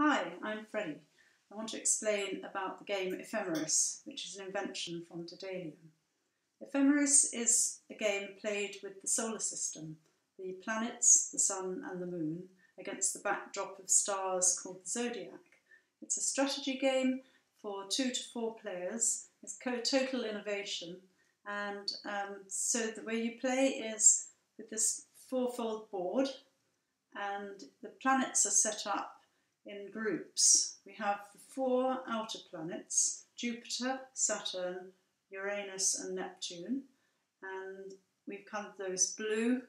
Hi, I'm Freddie. I want to explain about the game Ephemeris, which is an invention from Daedalian. Ephemeris is a game played with the solar system, the planets, the sun and the moon, against the backdrop of stars called the zodiac. It's a strategy game for two to four players. It's total innovation and um, so the way you play is with this fourfold board and the planets are set up in groups. We have the four outer planets, Jupiter, Saturn, Uranus and Neptune, and we've coloured those blue.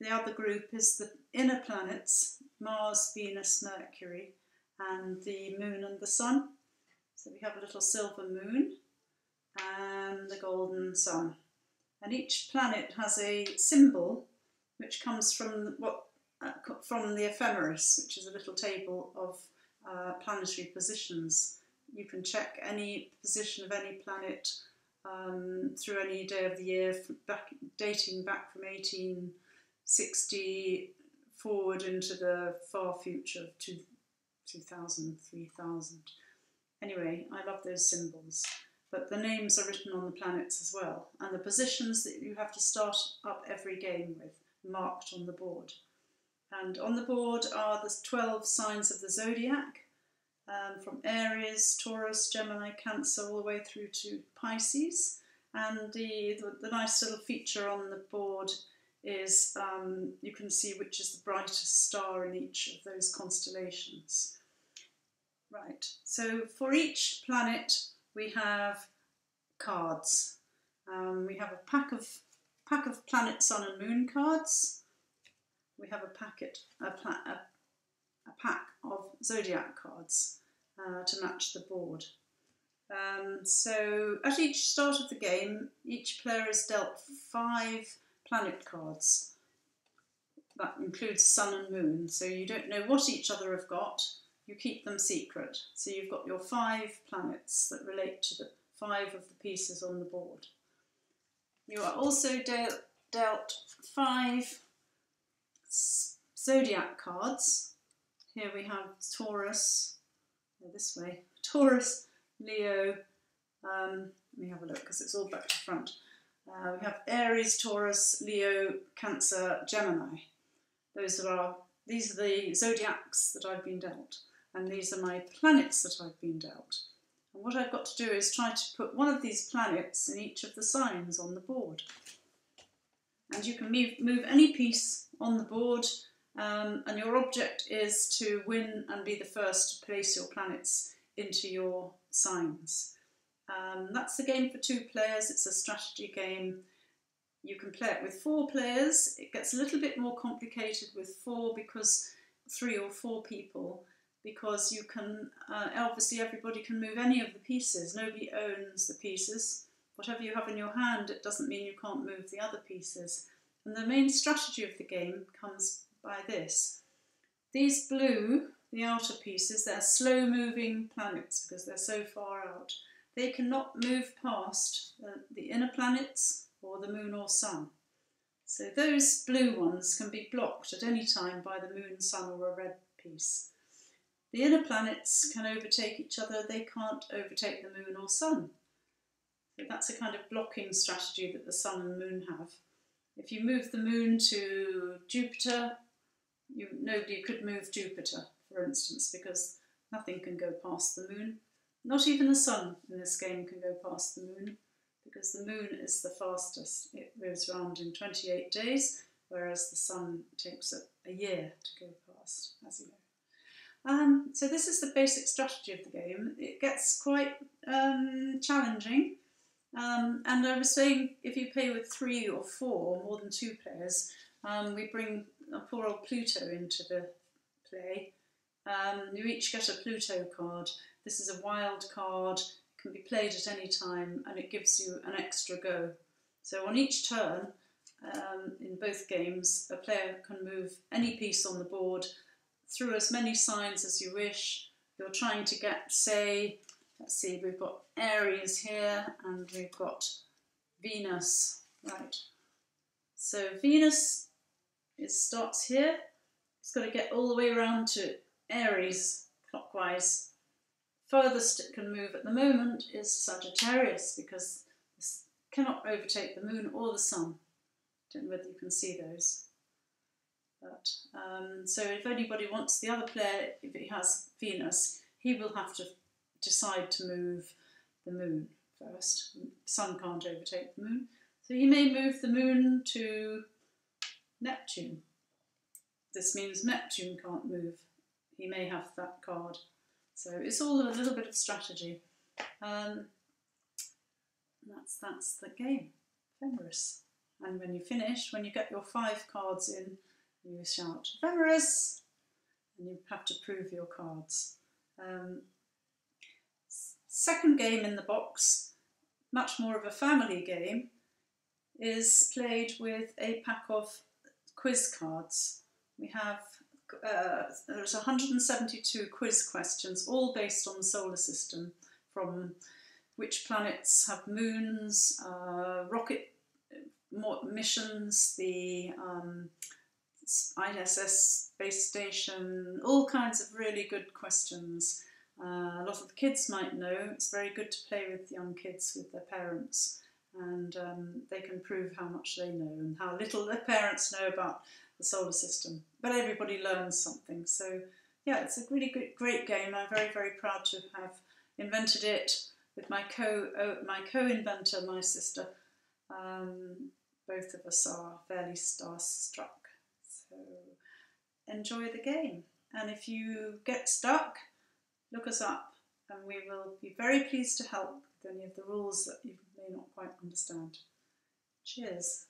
The other group is the inner planets, Mars, Venus, Mercury, and the moon and the sun. So we have a little silver moon and the golden sun. And each planet has a symbol which comes from what from the ephemeris, which is a little table of uh, planetary positions. You can check any position of any planet um, through any day of the year, back, dating back from 1860 forward into the far future of two, 2000, 3000. Anyway, I love those symbols. But the names are written on the planets as well, and the positions that you have to start up every game with, marked on the board. And on the board are the 12 signs of the zodiac, um, from Aries, Taurus, Gemini, Cancer, all the way through to Pisces. And the, the, the nice little feature on the board is um, you can see which is the brightest star in each of those constellations. Right, so for each planet we have cards. Um, we have a pack of pack of planet, sun and moon cards we have a packet, a, a, a pack of zodiac cards uh, to match the board. Um, so at each start of the game, each player is dealt five planet cards. That includes sun and moon, so you don't know what each other have got. You keep them secret. So you've got your five planets that relate to the five of the pieces on the board. You are also de dealt five zodiac cards. Here we have Taurus, this way, Taurus, Leo, um, let me have a look because it's all back to front. Uh, we have Aries, Taurus, Leo, Cancer, Gemini. Those are our, these are the zodiacs that I've been dealt, and these are my planets that I've been dealt. And what I've got to do is try to put one of these planets in each of the signs on the board. And you can move, move any piece on the board um, and your object is to win and be the first to place your planets into your signs. Um, that's the game for two players, it's a strategy game. You can play it with four players. It gets a little bit more complicated with four because three or four people because you can, uh, obviously everybody can move any of the pieces. Nobody owns the pieces. Whatever you have in your hand, it doesn't mean you can't move the other pieces. And the main strategy of the game comes by this. These blue, the outer pieces, they're slow moving planets because they're so far out. They cannot move past the, the inner planets or the moon or sun. So those blue ones can be blocked at any time by the moon, sun or a red piece. The inner planets can overtake each other, they can't overtake the moon or sun. That's a kind of blocking strategy that the sun and moon have. If you move the moon to Jupiter, you, nobody could move Jupiter, for instance, because nothing can go past the moon. Not even the sun in this game can go past the moon, because the moon is the fastest. It moves around in 28 days, whereas the sun takes a, a year to go past, as you know. Um, so this is the basic strategy of the game. It gets quite um, challenging um, and I was saying, if you play with three or four, more than two players, um, we bring a poor old Pluto into the play. Um, you each get a Pluto card. This is a wild card, can be played at any time, and it gives you an extra go. So on each turn, um, in both games, a player can move any piece on the board through as many signs as you wish. You're trying to get, say, Let's see, we've got Aries here and we've got Venus, right. So Venus it starts here, it's got to get all the way around to Aries clockwise. Furthest it can move at the moment is Sagittarius because this cannot overtake the moon or the sun. Don't know whether you can see those. But, um, so if anybody wants the other player, if he has Venus, he will have to decide to move the moon first. Sun can't overtake the moon. So he may move the moon to Neptune. This means Neptune can't move. He may have that card. So it's all a little bit of strategy. Um, that's, that's the game, Ephemeris. And when you finish, when you get your five cards in, you shout Ephemeris, and you have to prove your cards. Um, second game in the box, much more of a family game, is played with a pack of quiz cards. We have uh, there's 172 quiz questions, all based on the solar system, from which planets have moons, uh, rocket missions, the um, ISS space station, all kinds of really good questions. Uh, a lot of the kids might know. It's very good to play with young kids with their parents, and um, they can prove how much they know and how little their parents know about the solar system. But everybody learns something. So, yeah, it's a really good, great game. I'm very, very proud to have invented it with my co my co-inventor, my sister. Um, both of us are fairly starstruck. So enjoy the game. And if you get stuck, look us up and we will be very pleased to help with any of the rules that you may not quite understand. Cheers.